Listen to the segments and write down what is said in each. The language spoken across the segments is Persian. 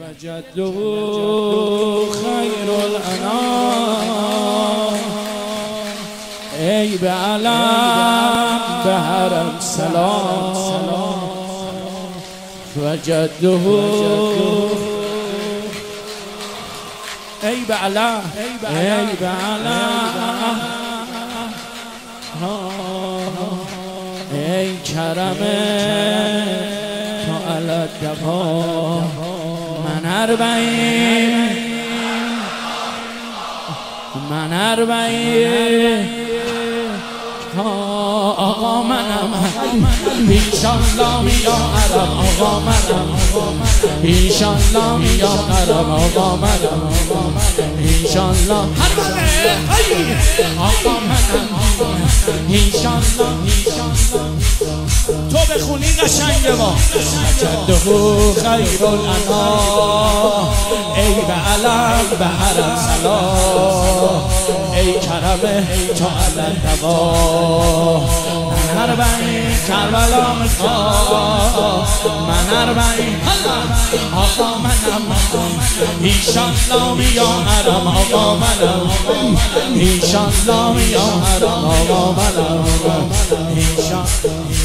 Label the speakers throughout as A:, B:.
A: وجده خير الأنام أي بعلام بهرم سلام وجده أي بعلام أي بعلام أي كرمه الدفا من أربعين من أربعين آقا منم ایشالله میارم آقا منم ایشالله میارم آقا منم ایشالله آقا منم ایشالله تو بخونی قشنگ ما. جده خیر الانا ای به علم به حرم سلام ای کرمه تو علم دوا می‌خواه من اربعین آقا منم ایشالله میارم آقا منم ایشالله میارم آقا منم ایشالله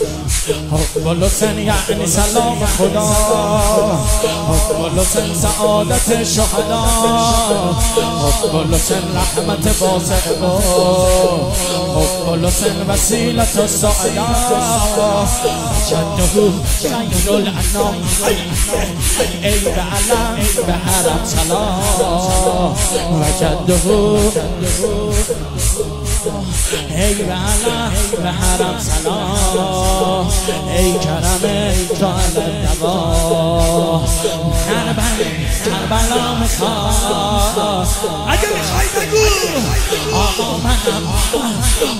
A: حب سن یعنی سلام خدا. حب سن سعادت شهدا. حب سن رحمت واسع حب سن وسیلت السعدا جده خیر الانام ای به علم به حرم سلام. و جده ای علم به حرم سلام. ای کرم تو علم دوا کربلا می‌خواد اگه می‌خوای بگو آقا منم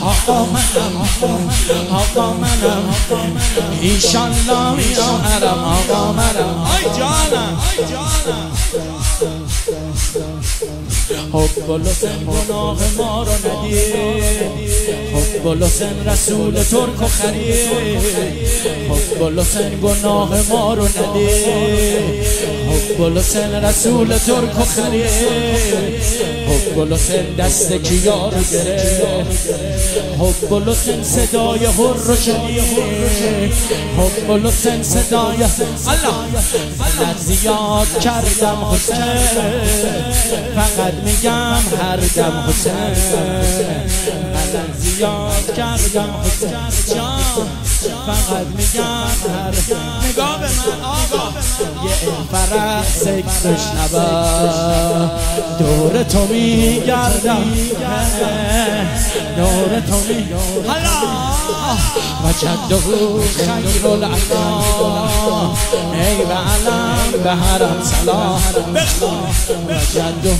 A: آقا منم آقا منم ایشالله میارم آقا منم آی جانم حب لسن گناه ما رو ندید حب رسول ترک و خرید حب لسن گناه ما رو ندید حب رسول ترک و خرید حب دست کیا رو گرفت حب صدای هر رو شنید حب لسن صدای الله. زیاد کردم حسین. فقط میگم هر دم حسین. زیاد کردم حسین جان فقط میگم هر نگاه به من آقا یه فرق سکتش نبا دور تو میگردم دور تو می حالا و جده خیر العلا ای به علم به حرم سلام و جده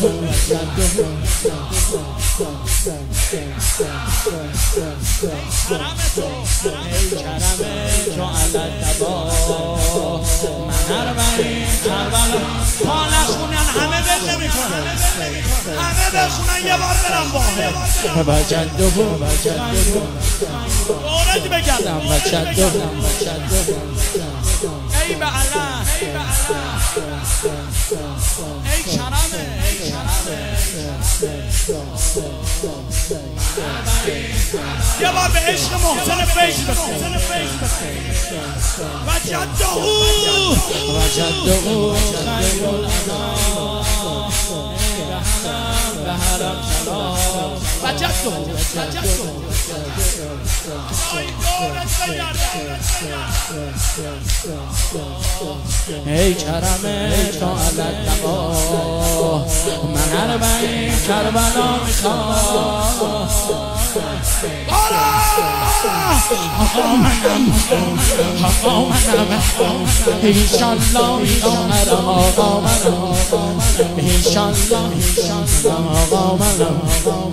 A: ای کرمه تو علت دبا من اربعین کربلا پا نخونن همه بل نمی‌کنن همه بخونن یه بار برم با و جده و جده دورت بگردم و جده ای به ای کرمه ای کرمه یه بار به عشق محسن فیض بخون و جده و جده خیر الانام ای کرمه تو علت دقا من اربعین کربلا می‌خوام. آقا منم آقا منم